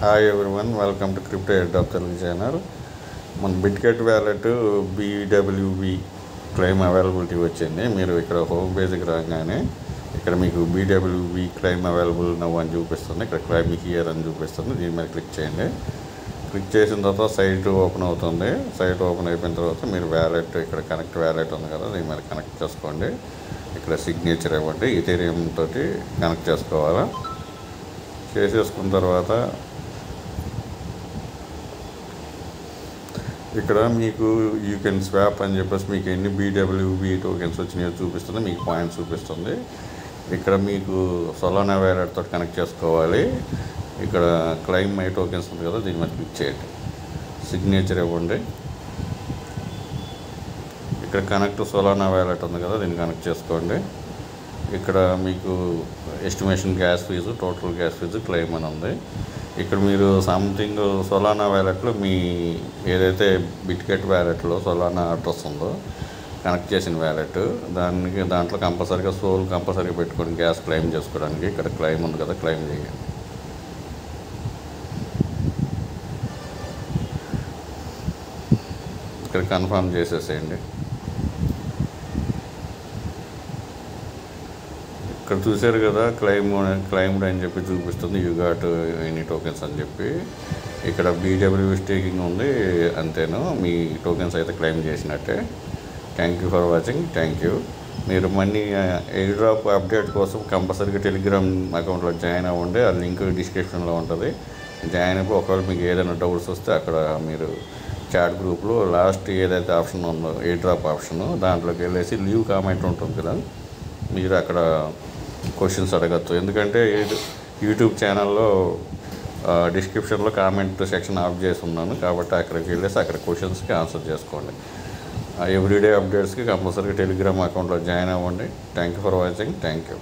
Hi everyone welcome to crypto head of Telugu channel మన Bitget wallet BWB claim availability వచ్చింది. మీరు ఇక్కడ home పేజ్కి రాగానే ఇక్కడ మీకు బీడబ్ల్యూబి క్లైమ్ అవైలబుల్ నవ్వు అని చూపిస్తుంది. ఇక్కడ క్లైమ్ హియర్ అని చూపిస్తుంది. దీని మీద క్లిక్ చేయండి. క్లిక్ చేసిన తర్వాత సైట్ ఓపెన్ అవుతుంది. సైట్ ఓపెన్ అయిపోయిన తర్వాత మీరు వ్యాలెట్ ఇక్కడ కనెక్ట్ వ్యాలెట్ ఉంది కదా దీని మీద కనెక్ట్ చేసుకోండి. ఇక్కడ సిగ్నేచర్ ఇవ్వండి. ఇథేరియం తోటి కనెక్ట్ చేసుకోవాలా? చేసేసుకున్న తర్వాత ఇక్కడ మీకు యూ కెన్ స్వాప్ అని చెప్పేసి మీకు ఎన్ని బీడబ్ల్యూబీ టోకెన్స్ వచ్చినాయో చూపిస్తుంది మీకు పాయింట్స్ చూపిస్తుంది. ఇక్కడ మీకు సొలానా వ్యాలెట్తో కనెక్ట్ చేసుకోవాలి. ఇక్కడ క్లైమ్ మై టోకెన్స్ ఉంది కదా దీని మీద క్లిక్ చేయండి. సిగ్నేచర్ ఇవ్వండి. ఇక్కడ కనెక్ట్ సోలానా వ్యాలెట్ ఉంది కదా దీన్ని కనెక్ట్ చేసుకోండి. ఇక్కడ మీకు estimation gas fee total gas fee claim అని ఉంది. ఇక్కడ మీరు సంథింగ్ సోలానా వ్యాలెట్లో మీ ఏదైతే బిట్కెట్ వ్యాలెట్లో సోలానా అడ్రస్ ఉందో కనెక్ట్ చేసిన వ్యాలెట్ దానికి దాంట్లో కంపల్సరీగా సోల్ కంపల్సరీగా పెట్టుకొని గ్యాస్ క్లెయిమ్ చేసుకోవడానికి ఇక్కడ క్లెయిమ్ ఉంది కదా క్లెయిమ్ చేయండి. ఇక్కడ కన్ఫర్మ్ చేసేసేయండి. ఇక్కడ చూశారు కదా క్లైమ్ క్లైమ్డ్ అని చెప్పి చూపిస్తుంది యూ గాట్ ఎనీ టోకెన్స్ అని చెప్పి. ఇక్కడ బీడబ్ల్యూ స్టేకింగ్ ఉంది అంతేను? మీ టోకెన్స్ అయితే క్లైమ్ చేసినట్టే. Thank you for watching thank you మీరు మనీ ఎయిర్ డ్రాప్ అప్డేట్ కోసం కంపల్సరీగా టెలిగ్రామ్ అకౌంట్లో జాయిన్ అవ్వండి ఆ లింక్ డిస్క్రిప్షన్లో ఉంటుంది. జాయిన్ అయిపోయి ఒకవేళ మీకు ఏదైనా డౌట్స్ వస్తే అక్కడ మీరు చాట్ గ్రూప్లో లాస్ట్ ఏదైతే ఆప్షన్ ఉందో ఎయిర్ డ్రాప్ ఆప్షన్ దాంట్లోకి వెళ్ళేసి లీవ్ కామెంట్ ఉంటుంది కదా. మీరు అక్కడ క్వశ్చన్స్ అడగచ్చు ఎందుకంటే యూట్యూబ్ ఛానల్లో డిస్క్రిప్షన్లో కామెంట్ సెక్షన్ ఆఫ్ చేసి ఉన్నాను కాబట్టి అక్కడికి వెళ్ళేసి అక్కడ క్వశ్చన్స్కి ఆన్సర్ చేసుకోండి. ఎవ్రీడే అప్డేట్స్కి కంపల్సరీగా టెలిగ్రామ్ అకౌంట్లో జాయిన్ అవ్వండి. Thank you for watching thank you